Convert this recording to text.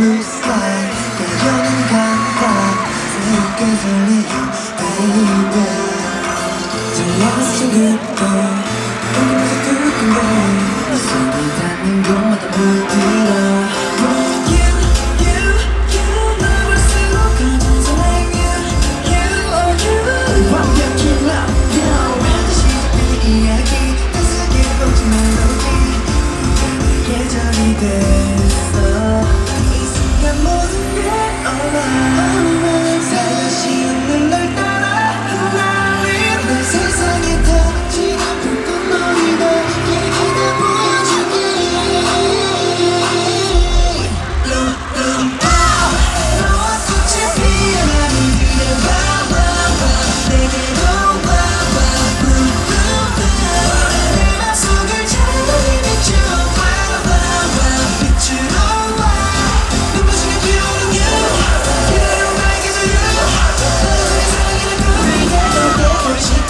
그 스타일 그려는 감각 새롭게 들리는 baby 잘나왔어 그때 꿈에서 끄끈거려 숨이 닿는 곳마다 물들